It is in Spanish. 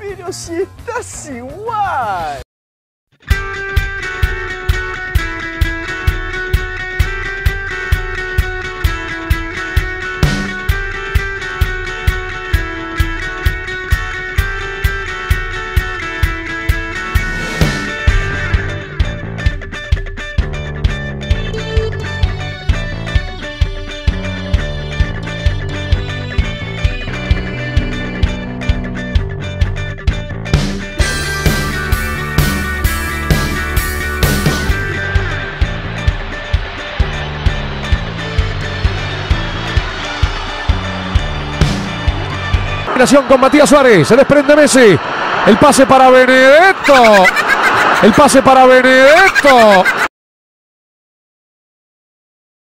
filho Chita Siuai! Con Matías Suárez. Se desprende Messi. El pase para Benedetto. El pase para Benedetto.